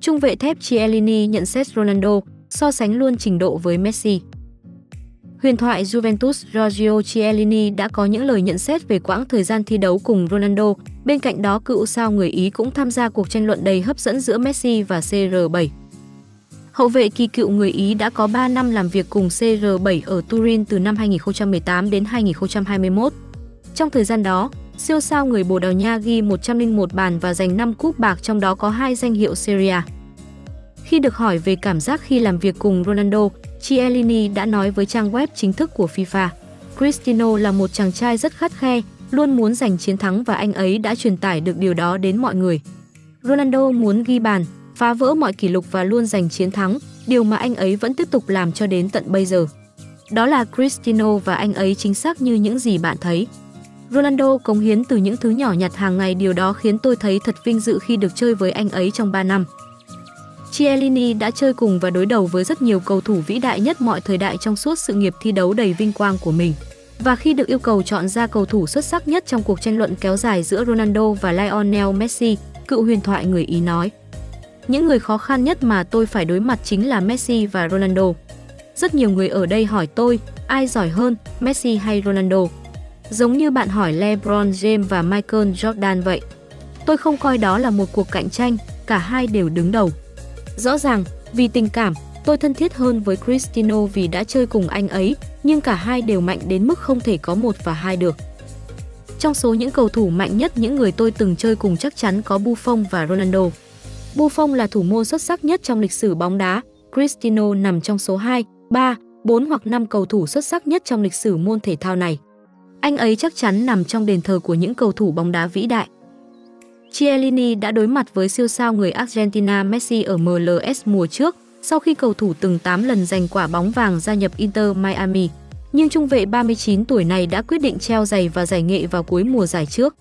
Trung vệ thép Chiellini nhận xét Ronaldo, so sánh luôn trình độ với Messi. Huyền thoại Juventus Giorgio Chiellini đã có những lời nhận xét về quãng thời gian thi đấu cùng Ronaldo. Bên cạnh đó, cựu sao người Ý cũng tham gia cuộc tranh luận đầy hấp dẫn giữa Messi và CR7. Hậu vệ kỳ cựu người Ý đã có 3 năm làm việc cùng CR7 ở Turin từ năm 2018 đến 2021. Trong thời gian đó, siêu sao người Bồ Đào Nha ghi 101 bàn và giành 5 cúp bạc trong đó có hai danh hiệu Serie A. Khi được hỏi về cảm giác khi làm việc cùng Ronaldo, Chiellini đã nói với trang web chính thức của FIFA. Cristiano là một chàng trai rất khắt khe, luôn muốn giành chiến thắng và anh ấy đã truyền tải được điều đó đến mọi người. Ronaldo muốn ghi bàn, phá vỡ mọi kỷ lục và luôn giành chiến thắng, điều mà anh ấy vẫn tiếp tục làm cho đến tận bây giờ. Đó là Cristiano và anh ấy chính xác như những gì bạn thấy. Ronaldo cống hiến từ những thứ nhỏ nhặt hàng ngày điều đó khiến tôi thấy thật vinh dự khi được chơi với anh ấy trong 3 năm. Chiellini đã chơi cùng và đối đầu với rất nhiều cầu thủ vĩ đại nhất mọi thời đại trong suốt sự nghiệp thi đấu đầy vinh quang của mình. Và khi được yêu cầu chọn ra cầu thủ xuất sắc nhất trong cuộc tranh luận kéo dài giữa Ronaldo và Lionel Messi, cựu huyền thoại người Ý nói. Những người khó khăn nhất mà tôi phải đối mặt chính là Messi và Ronaldo. Rất nhiều người ở đây hỏi tôi, ai giỏi hơn, Messi hay Ronaldo? Giống như bạn hỏi LeBron James và Michael Jordan vậy. Tôi không coi đó là một cuộc cạnh tranh, cả hai đều đứng đầu. Rõ ràng, vì tình cảm, tôi thân thiết hơn với Cristiano vì đã chơi cùng anh ấy, nhưng cả hai đều mạnh đến mức không thể có một và hai được. Trong số những cầu thủ mạnh nhất những người tôi từng chơi cùng chắc chắn có Buffon và Ronaldo. Buffon là thủ môn xuất sắc nhất trong lịch sử bóng đá, Cristiano nằm trong số 2, 3, 4 hoặc 5 cầu thủ xuất sắc nhất trong lịch sử môn thể thao này. Anh ấy chắc chắn nằm trong đền thờ của những cầu thủ bóng đá vĩ đại. Chiellini đã đối mặt với siêu sao người Argentina Messi ở MLS mùa trước, sau khi cầu thủ từng 8 lần giành quả bóng vàng gia nhập Inter Miami. Nhưng trung vệ 39 tuổi này đã quyết định treo giày và giải nghệ vào cuối mùa giải trước.